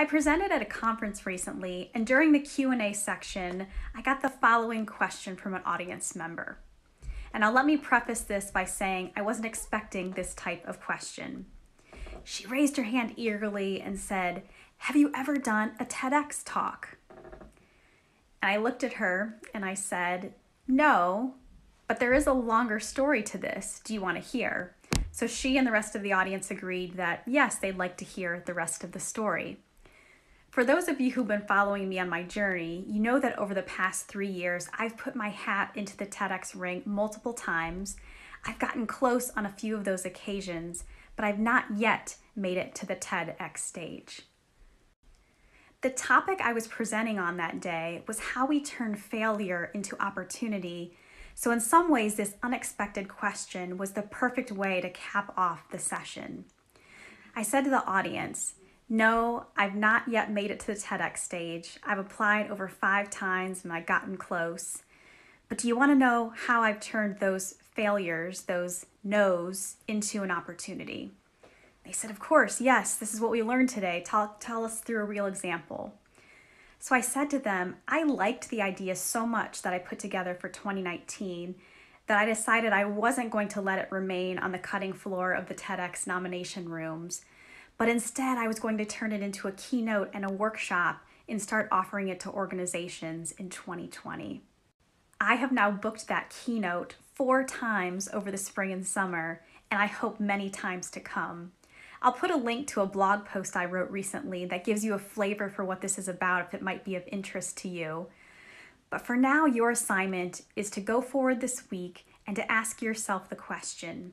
I presented at a conference recently, and during the Q&A section, I got the following question from an audience member. And now let me preface this by saying I wasn't expecting this type of question. She raised her hand eagerly and said, Have you ever done a TEDx talk? And I looked at her and I said, No, but there is a longer story to this. Do you want to hear? So she and the rest of the audience agreed that yes, they'd like to hear the rest of the story. For those of you who've been following me on my journey, you know that over the past three years, I've put my hat into the TEDx ring multiple times. I've gotten close on a few of those occasions, but I've not yet made it to the TEDx stage. The topic I was presenting on that day was how we turn failure into opportunity. So, in some ways, this unexpected question was the perfect way to cap off the session. I said to the audience, No, I've not yet made it to the TEDx stage. I've applied over five times and I've gotten close. But do you want to know how I've turned those failures, those no's, into an opportunity? They said, Of course, yes, this is what we learned today. Tell, tell us through a real example. So I said to them, I liked the idea so much that I put together for 2019 that I decided I wasn't going to let it remain on the cutting floor of the TEDx nomination rooms, but instead I was going to turn it into a keynote and a workshop and start offering it to organizations in 2020. I have now booked that keynote four times over the spring and summer, and I hope many times to come. I'll put a link to a blog post I wrote recently that gives you a flavor for what this is about if it might be of interest to you. But for now, your assignment is to go forward this week and to ask yourself the question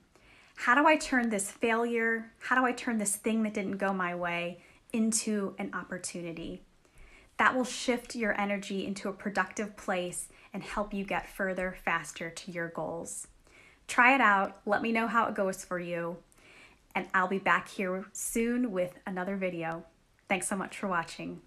How do I turn this failure, how do I turn this thing that didn't go my way into an opportunity? That will shift your energy into a productive place and help you get further faster to your goals. Try it out. Let me know how it goes for you and I'll be back here soon with another video. Thanks so much for watching.